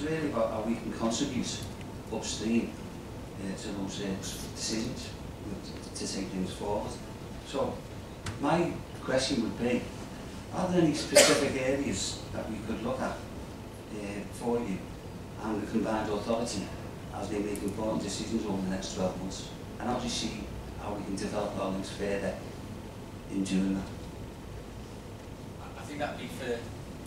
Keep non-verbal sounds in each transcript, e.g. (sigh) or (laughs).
It's really about how we can contribute upstream uh, to those uh, decisions to take things forward. So my question would be, are there any specific areas that we could look at uh, for you and the combined authority as they make important decisions over the next 12 months? And how do you see how we can develop our links further in doing that? I think that'd be for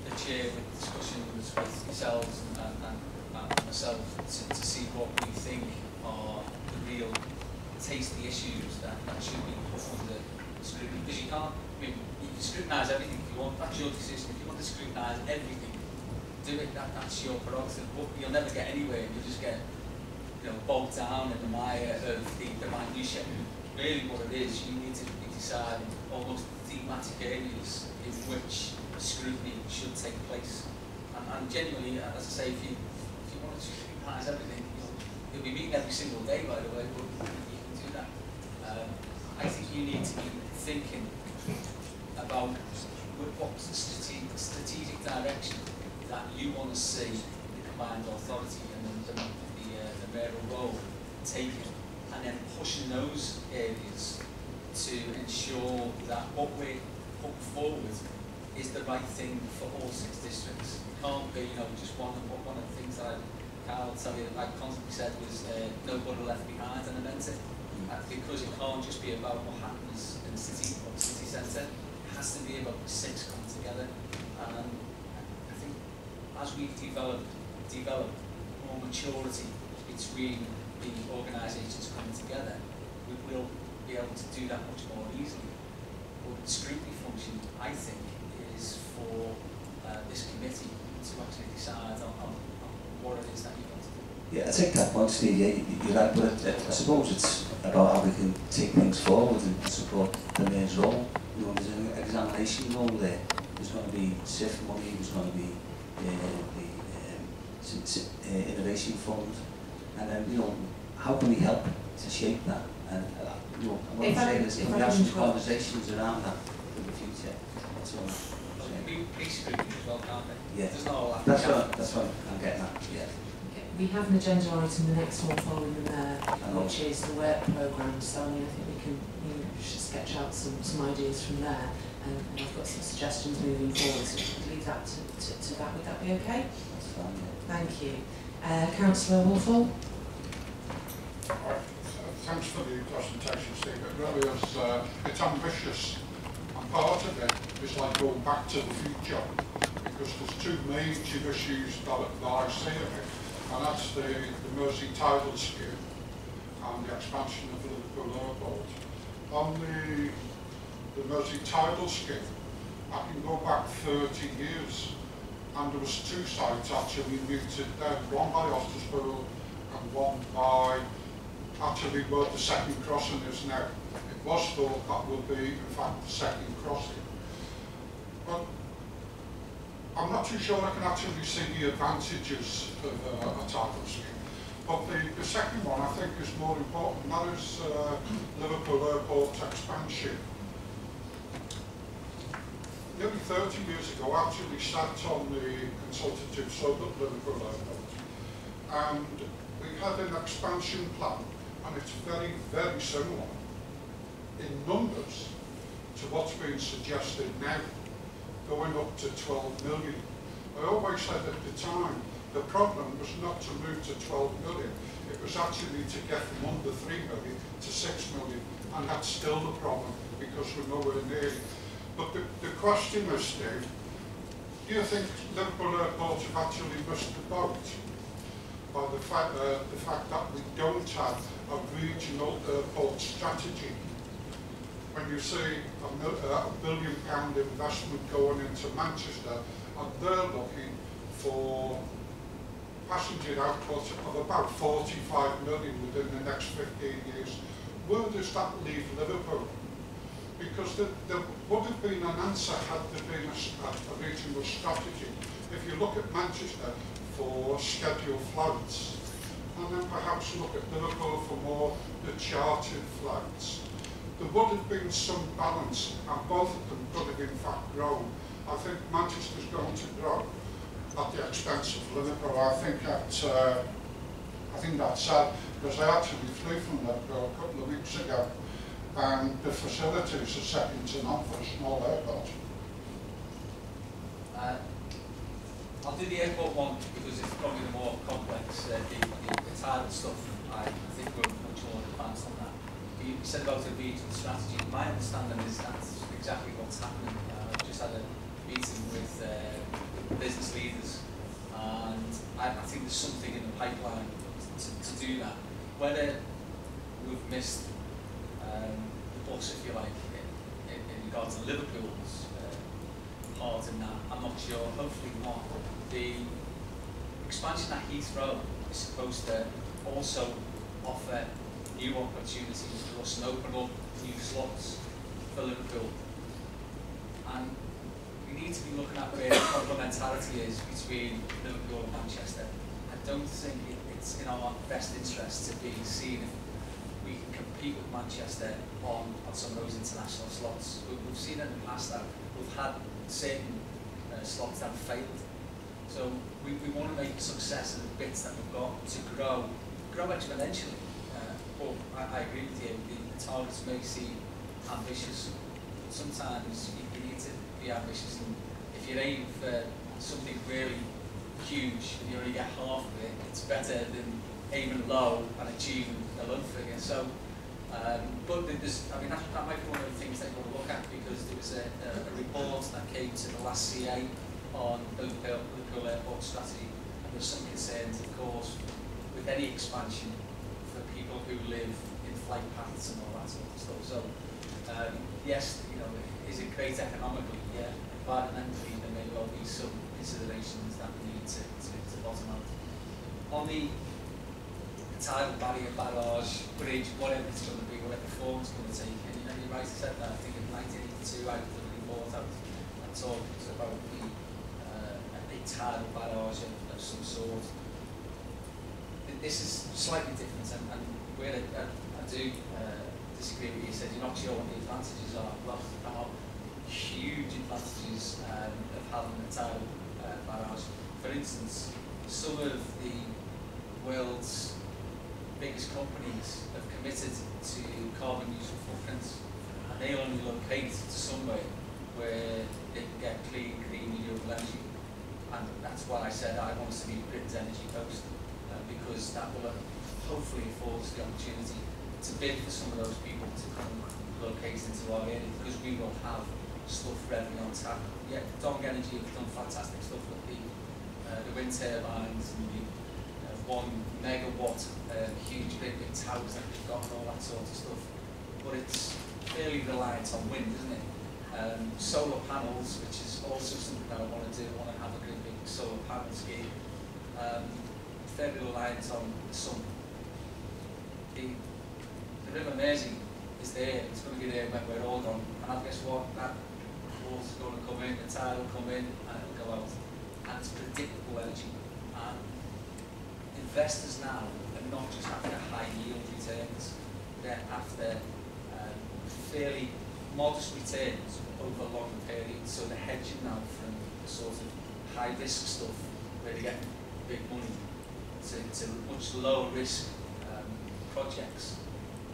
the chair with discussions with yourselves and, and, and myself to, to see what we think are the real tasty issues that, that should be put under scrutiny. Because you can't, I mean, you can scrutinise everything if you want, that's your decision. If you want to scrutinise everything, do it, that, that's your prerogative. But you'll never get anywhere, you'll just get you know, bogged down in the mire of the, the minutiae. Really what it is, you need to be deciding almost thematic areas in which scrutiny should take place. And, and genuinely, as I say, if you, if you want to scrutinise everything, you'll, you'll be meeting every single day, by the way, but you can do that. Um, I think you need to be thinking about what, strategic direction that you want to see the combined authority and the, the, the, uh, the mayoral role taken, and then pushing those areas to ensure that what we put forward is the right thing for all six districts. It can't be, you know, just one of one of the things that I, Carl tell you, like constantly said, was uh, nobody left behind and I meant it. Uh, because it can't just be about what happens in the city or the city centre. It has to be about the six coming together. And I think as we've developed developed more maturity between the organisations coming together, we will be able to do that much more easily. But the scrutiny function, I think, for uh, this committee to actually decide on, on, on what it is that you want to do. Yeah, I take that point, Steve. Yeah, you- you're right, but I, I suppose it's about how we can take things forward and support the mayor's role. You know, there's an examination role there. There's going to be SIF money, there's going to be uh, the um, uh, innovation fund, and then you know, how can we help to shape that? And uh, you know, what I'm I saying is, if can we have some conversations around that for the future? That's all. I'm saying. Be, be scrutiny as well, can't they? Yeah. There's not all that. That's what that's what I'm getting at. Yeah. Okay, We have an agenda item, the next one following the mayor, know. which is the work programme, so I mean, I think we can, you know, should sketch out some, some ideas from there, and, and I've got some suggestions moving forward, so if we leave that to, to, to that, would that be okay? That's fine. Yeah. Thank you. Uh, Councillor Hawthorne? Right, uh, Thanks for the presentation, Steve. It really is, uh, it's ambitious. Part of it is like going back to the future, because there's two major issues that, that I it, and that's the, the Mersey tidal scheme and the expansion of the Liverpool Airport. On the, the Mersey tidal scheme, I can go back 30 years, and there was two sites actually mooted down, one by Otterspool and one by actually where the second crossing is now. Was thought that would be, in fact, the second crossing. But I'm not too sure I can actually see the advantages of uh, a tidal scheme. But the, the second one I think is more important, that is uh, Liverpool Airport expansion. Nearly 30 years ago, I actually sat on the consultative sub at Liverpool Airport. And we had an expansion plan, and it's very, very similar in numbers to what's being suggested now, going up to 12 million. I always said at the time, the problem was not to move to 12 million, it was actually to get from under 3 million to 6 million, and that's still the problem, because we're nowhere near. it. But the, the question is, Steve, do you think Liverpool Airport have actually missed the boat by the fact, uh, the fact that we don't have a regional airport strategy? When you see a, mil- uh, a billion pound investment going into Manchester and they're looking for passenger output of about 45 million within the next 15 years, where does that leave Liverpool? because there, would have been an answer had there been a regional strategy. If you look at Manchester for scheduled flights, and then perhaps look at Liverpool for more the chartered flights, there would have been some balance, and both of them could have in fact grown. I think Manchester's going to grow at the expense of Liverpool. I think that uh, I think that's sad because I actually flew from Liverpool a couple of weeks ago and the facilities are second to none for a small airport. Uh, I'll do the airport one because it's probably the more complex. Uh, the, the, the tidal stuff, I think we're much more advanced on that. You said about the regional strategy. My understanding is that's exactly what's happening. Uh, I've just had a meeting with uh, business leaders and I, I think there's something in the pipeline to, to do that. Whether we've missed um, the bus, if you like, in, in, regards to Liverpool's uh, part in that, I'm not sure. Hopefully not. The expansion at Heathrow is supposed to also offer new opportunities for us and open up new slots for Liverpool. And we need to be looking at where complementarity is between Liverpool and Manchester. I don't think it, it's in our best interest to be seen if we can compete with Manchester on, on some of those international slots. We, we've seen in the past that we've had certain uh, slots that have failed. So we, we want to make success of the bits that we've got to grow, grow exponentially. I, I agree with you, the, targets may seem ambitious. Sometimes you, you need to be ambitious and if you're aiming for something really huge and you only get half of it, it's better than aiming low and achieving a low figure. So, um, but there's, I mean, that, that might be one of the things that you want to look at because there was a, a, a report that came to the last CA on Liverpool, Liverpool Airport strategy and there's some concerns, of course, with any expansion who live in flight paths and all that sort of stuff. So, um, yes, you know, is it great economically? Yeah. Environmentally, there may well be some considerations that we need to, to, to bottom out. On the tidal barrier, barrage, bridge, whatever it's going to be, whatever form it's going to take. And, and you're right, said that, I think in 1982 I did a report out and talked about the, uh, a tidal barrage of, of some sort. This is slightly different and, and where I, I, I do uh, disagree with you, said you're not sure what the advantages are. There are huge advantages um, of having a tidal uh, barrage. For instance, some of the world's biggest companies have committed to carbon neutral footprints and they only locate to somewhere where they can get clean, green, renewable energy. And that's why I said I want to be Britain's energy coast uh, because that will hopefully afford us the opportunity to bid for some of those people to come locate into our area because we won't have stuff ready on tap. Yeah, Dong Energy have done fantastic stuff with the, uh, the wind turbines and the one megawatt um, huge big big towers that we've got and all that sort of stuff. But it's fairly reliant on wind, isn't it? Um, solar panels, which is also something that I want to do. I want to have a great big solar panel scheme. Um, fairly reliant on sun. The, the River Mersey is there, it's going to be there when we're all gone. And I guess what? That water's going to come in, the tide will come in, and it'll go out. And it's predictable energy. And investors now are not just after high yield returns, they're after um, fairly modest returns over a long periods. So they're hedging now from the sort of high risk stuff where they get big money to, to much lower risk projects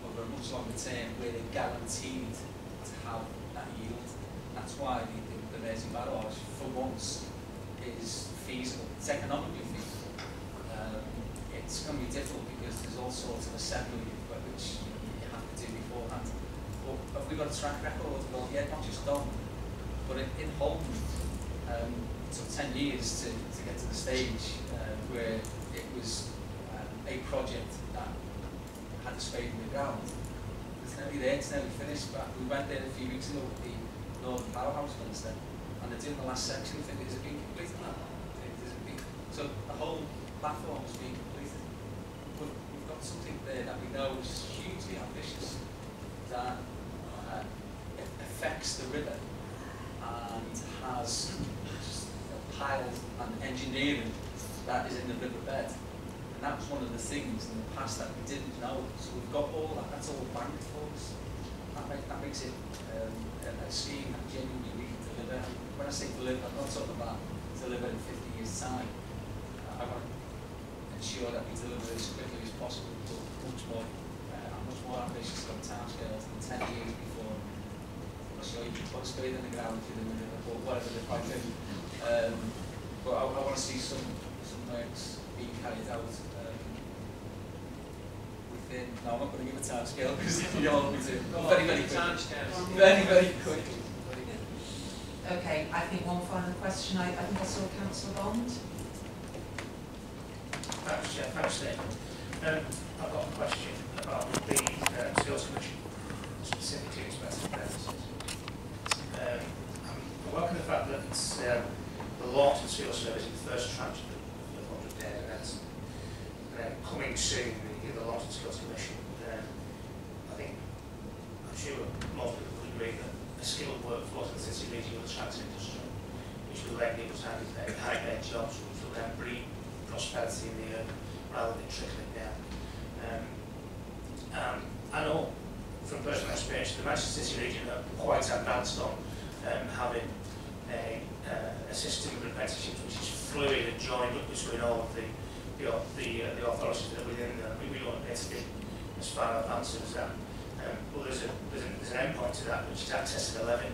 over a much longer term where they're guaranteed to have that yield. That's why the, the, the Mersey barrage for once is feasible. It's economically feasible. Um, it's going to be difficult because there's all sorts of assembly which you have to do beforehand. But have we got a track record? Well, yeah, not just done, but in, in Halton, um, it took 10 years to, to get to the stage uh, where it was um, a project that had a spade in the ground. It's nearly there, it's nearly finished, but we went there a few weeks ago with the Northern Powerhouse Minister, and they're doing the last section, I think, has it been completed so the whole platform has been completed. We've, we've got something there that we know is hugely ambitious, that uh, affects the river and has just a pile and engineering that is in the riverbed. And that was one of the things in the past that we didn't know. So we've got all that, that's all banked for us. That, make, that makes it um, a, scheme that genuinely we can deliver. When I say deliver, I'm not talking about deliver in 50 years' time. I want to ensure that we deliver as quickly as possible, but much more, uh, much more ambitious on timescales than 10 years before. I'm sure you can put a spade in the ground if you're in the whatever the is. Um, but I, I want to see some, some works being carried out um, within, no, I'm not going to give a time scale because (laughs) you all want me to, very, very quick. Very, very quick. Okay, I think one final question, I, I think I saw Councillor Bond. Thanks, Chair. Thanks, Steve. Um, I've got a question about the uh, Skills Commission, specifically its best purposes. Um, I welcome the fact that it's um, the launch of the Skills Service in the first tranche of the 100 days, and that's um, coming soon, the, of Skills Commission. I think, I'm sure most people would agree that a skilled workforce city region will attract industry, which will give us high-paid high jobs, which will then breed prosperity in the area rather than trickling down. Um, um, I know from personal experience the Manchester City region are quite advanced on um, having a, uh, a system of apprenticeships which is fluid and joined up between all of the the, the, uh, the authorities that are within there. We, we don't be as far advanced as that. Um, but there's, a, there's, a, there's an end point to that which is access to the levy.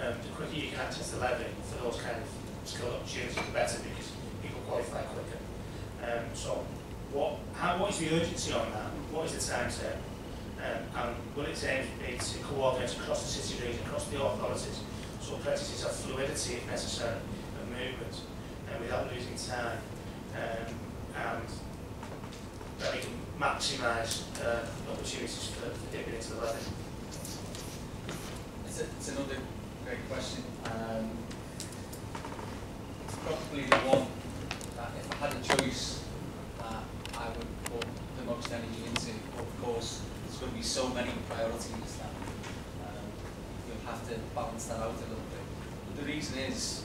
Um, the quicker you can access the levy for those kind of skill opportunities, the better because people qualify quicker. Um, so, what, how, what is the urgency on that? What is the time scale? Um, and will its be to coordinate across the city region, across the authorities, so apprentices have fluidity if necessary and movement, and without losing time, and that we can maximise uh, opportunities for, for dipping into the levy. It's, it's another great question. Um, it's probably the one that if I had a choice that I would put the most energy into. Of course, there's going to be so many priorities that um, you'll have to balance that out a little bit. But the reason is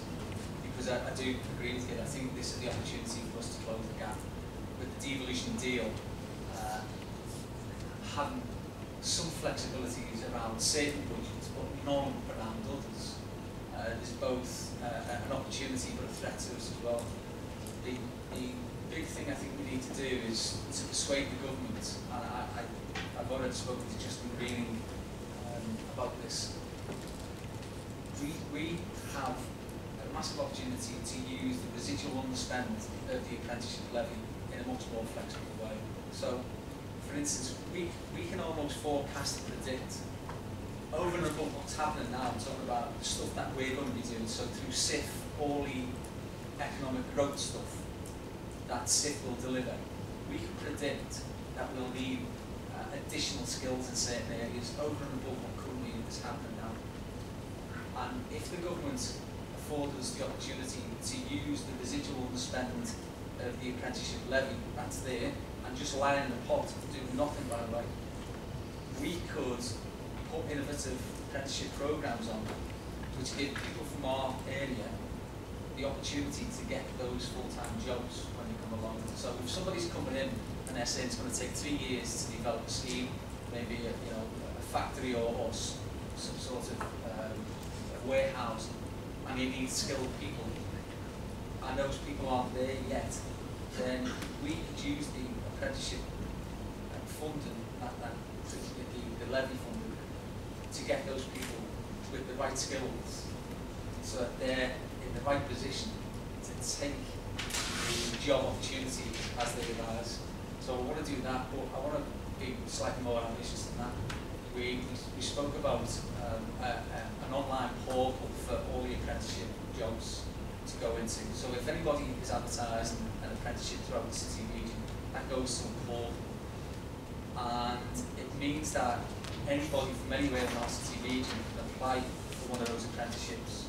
because I, I do agree with you. I think this is the opportunity for us to close the gap with the devolution deal. Uh, having some flexibilities around certain budgets, but none around others. Uh, there's both uh, an opportunity but a threat to us as well. The, the big thing I think we need to do is to persuade the government, and I, I, I've already spoken to Justine Greening um, about this. We, we have massive opportunity to use the residual underspend of the apprenticeship levy in a much more flexible way. So for instance, we, we can almost forecast and predict over and above what's happening now, I'm talking about the stuff that we're going to be doing, so through SIF, all the economic growth stuff that SIF will deliver, we can predict that we'll need uh, additional skills in certain areas over and above what currently is happening now. And if the government afford us the opportunity to use the residual spend of the apprenticeship levy that's there, and just lying in the pot doing nothing by the way, we could put innovative apprenticeship programs on which give people from our area the opportunity to get those full-time jobs when they come along. So if somebody's coming in and they're saying it's going to take three years to develop a scheme, maybe a, you know a factory or, or some sort of um, warehouse, and you need skilled people, and those people aren't there yet, then we could use the apprenticeship funding, that, that, the, the levy funding, to get those people with the right skills so that they're in the right position to take the job opportunity as they arise. So I want to do that, but I want to be slightly more ambitious than that. We, we, spoke about um, a, a, an online portal for all the apprenticeship jobs to go into. So if anybody is advertising an apprenticeship throughout the city region, that goes to a portal. And it means that anybody from anywhere in our city region can apply for one of those apprenticeships.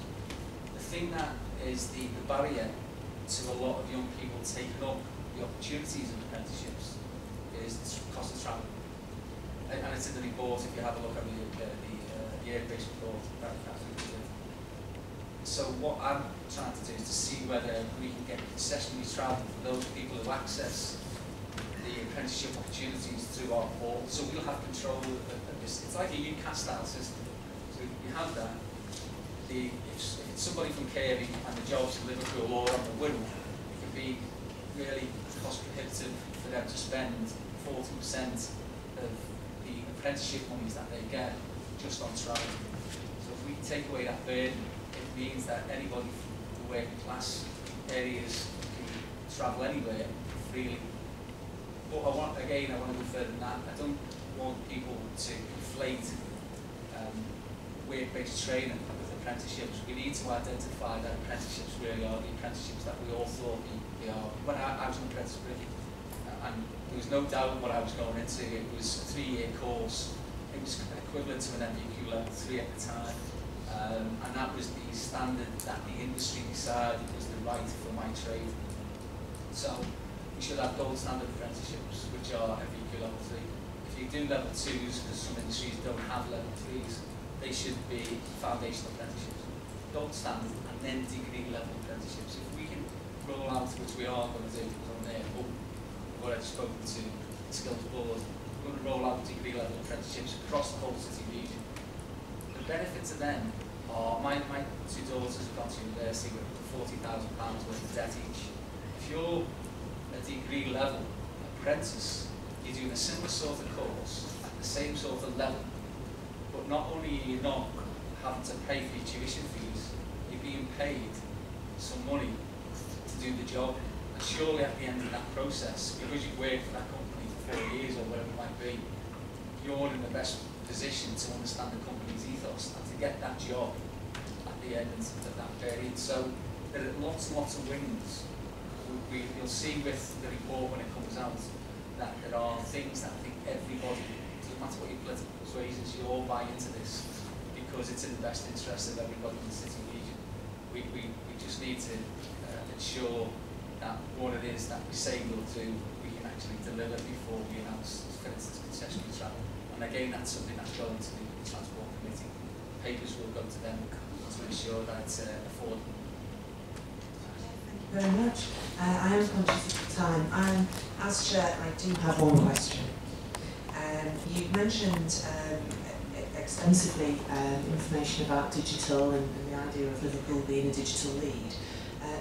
The thing that is the, the barrier to a lot of young people taking up the opportunities of apprenticeships is the cost of travel. And, it's in the report, if you have a look at the, the, the, uh, the airbase report that. So what I'm trying to do is to see whether we can get concessionary travel for those people who access the apprenticeship opportunities through our portal. So we'll have control of, this. It's like a UCAS style system. So you have that. The, if, if it's somebody from Kirkby and the jobs in Liverpool or on the Wirral, it can be really cost prohibitive for them to spend 40% of apprenticeship monies that they get just on travel. So if we take away that burden, it means that anybody from the working class areas can travel anywhere freely. But I want, again, I want to go further than that. I don't want people to conflate um, work-based training with apprenticeships. We need to identify that apprenticeships really are the apprenticeships that we all thought they, are. When I, I was an apprentice really, and there was no doubt what I was going into. It was a three-year course. It was equivalent to an NVQ level three at the time. Um, and that was the standard that the industry decided was the right for my trade. So we should have gold standard apprenticeships, which are NVQ level three. If you do level twos, because some industries don't have level threes, they should be foundational apprenticeships, gold standard, and then degree level apprenticeships. If we can roll out, which we are going to do there, but I've spoken to the skills board, we're going to roll out degree level apprenticeships across the whole city region. The benefit to them are, my, my two daughters have gone to university with £40,000 worth of debt each. If you're a degree level apprentice, you're doing a similar sort of course at the same sort of level, but not only are you not having to pay for your tuition fees, you're being paid some money to do the job. Surely at the end of that process, because you've worked for that company for four years or whatever it might be, you're in the best position to understand the company's ethos and to get that job at the end of that period. So there are lots and lots of wins we, you'll see with the report when it comes out that there are things that I think everybody, doesn't matter what your political persuasions, you all buy into this because it's in the best interest of everybody in the city region. We, we, we just need to uh, ensure that what it is that we say we'll do, we can actually deliver before we announce, for instance, travel. And again, that's something that's going to the Transport Committee. Papers will go to them to ensure that it's uh, affordable Thank you very much. Uh, I am conscious of the time. Um, as chair, I do have one question. Um, you've mentioned um, extensively um, information about digital and, and the idea of Liverpool being a digital lead.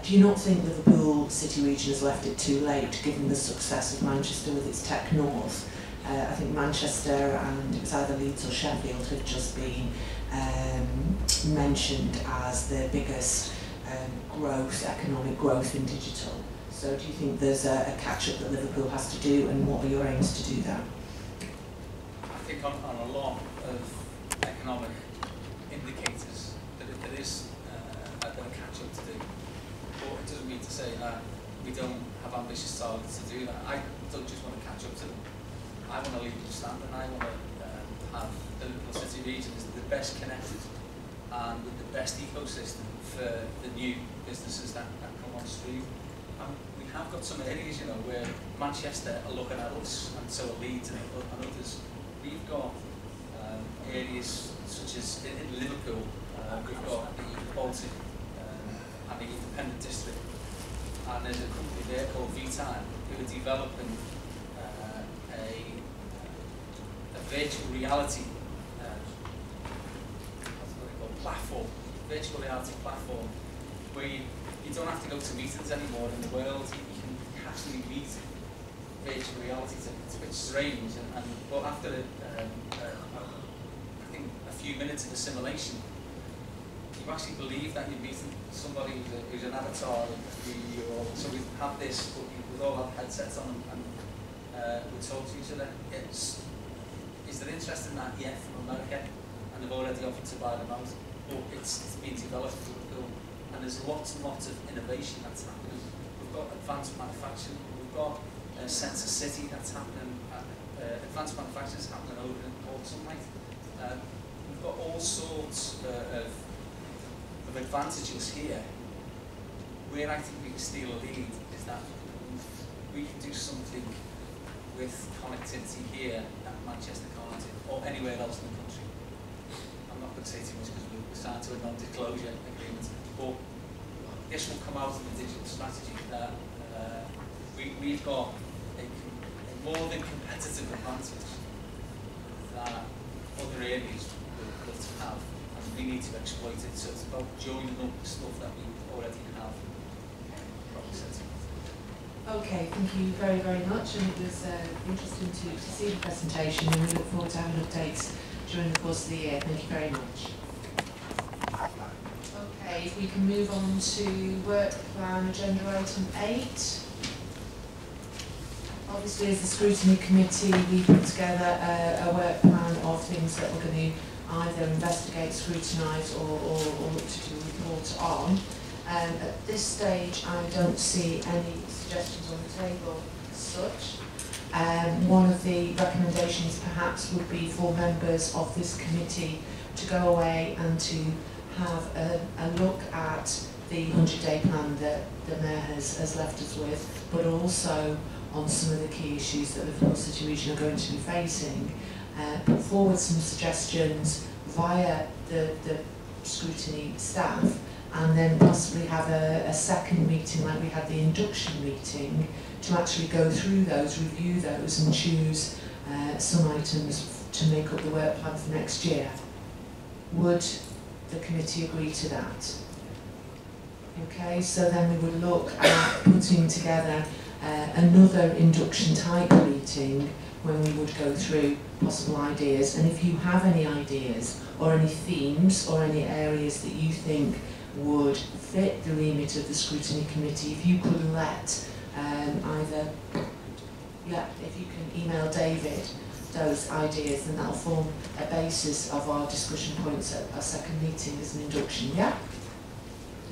Do you not think Liverpool City Region has left it too late, given the success of Manchester with its Tech North? Uh, I think Manchester and it was either Leeds or Sheffield had just been um, mentioned as the biggest um, growth, economic growth in digital. So do you think there's a, a catch-up that Liverpool has to do and what are your aims to do that? I think on, on a lot of economic indicators that it, there is uh, a bit of catch-up to do. But it doesn't mean to say that we don't have ambitious targets to do that. I don't just want to catch up to them. I want to leave them standing. I want to uh, have the Liverpool City region is the best connected and with the best ecosystem for the new businesses that, that come on stream. And we have got some areas, you know, where Manchester are looking at us, and so are Leeds and, others. We've got um, areas such as in Liverpool, uh, we've got the Baltic um, and the Independent District, and there's a company there called VTime who are developing uh, a, a virtual reality uh, platform virtual reality platform where you, you don't have to go to meetings anymore in the world. You, can actually meet virtual reality. It's a, a bit strange, and, and but after um, uh, I think a few minutes of the simulation, you actually believe that you're meeting somebody who's, a, who's an avatar you. So we have this, but with all our headsets on, and uh, we talk to each other. It's, is there interest in that yet from America? And they've already offered to buy them out but it's, it's been developed. And there's lots and lots of innovation that's happening. We've got advanced manufacturing, we've got Sensor City that's happening, uh, uh, advanced manufacturing is happening over in Port Sunlight. Uh, we've got all sorts uh, of, of advantages here. Where I think we can steal a lead is that we can do something with connectivity here at Manchester can't or anywhere else in the country. I'm not going to say too much because we're signed to a non-disclosure agreement. But this will come out of the digital strategy that uh, we, we've got a, a more than competitive advantage that other areas will, will have. We need to exploit it. So it's about joining up the stuff that we already have. Okay, thank you very, very much, and it was uh, interesting to, to see the presentation, and we look forward to having updates during the course of the year. Thank you very much. Okay, we can move on to work plan agenda item eight. Obviously, as the scrutiny committee, we put together a, a work plan of things that we're going to either investigate, scrutinise or, or, or look to do a report on. Um, at this stage, I don't see any suggestions on the table as such. Um, one of the recommendations perhaps would be for members of this committee to go away and to have a, a look at the 100-day plan that the Mayor has, has left us with, but also on some of the key issues that Liverpool City Region are going to be facing. Uh, put forward some suggestions via the, the scrutiny staff and then possibly have a, a second meeting like we had the induction meeting to actually go through those, review those and choose uh, some items to make up the work plan for next year. Would the committee agree to that? Okay, so then we would look at putting together uh, another induction type meeting when we would go through possible ideas and if you have any ideas or any themes or any areas that you think would fit the remit of the scrutiny committee, if you could let um, either, yeah, if you can email David those ideas, then that'll form a basis of our discussion points at our second meeting as an induction, yeah?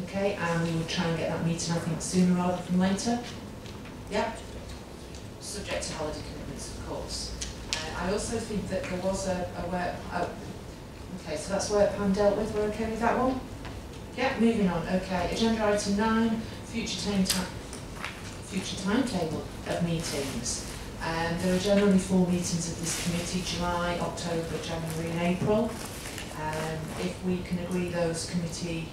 Okay, and we will try and get that meeting, I think, sooner rather than later. Yeah? Subject to holiday commitments, of course. Uh, I also think that there was a, a work, oh, okay, so that's work plan dealt with, we're okay with that one? Yeah, moving on, okay. Agenda item nine, future time, future timetable of meetings. Um, there are generally four meetings of this committee, July, October, January and April. Um, if we can agree those committee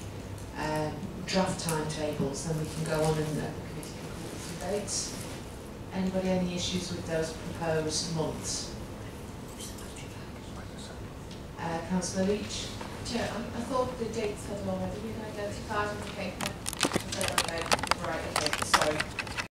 um, draft timetables, then we can go on and uh, the committee can call some dates. Anybody any issues with those proposed months? Uh, Councillor Leech? Chair, I, I thought the dates had already been identified in the paper. Right, okay, sorry.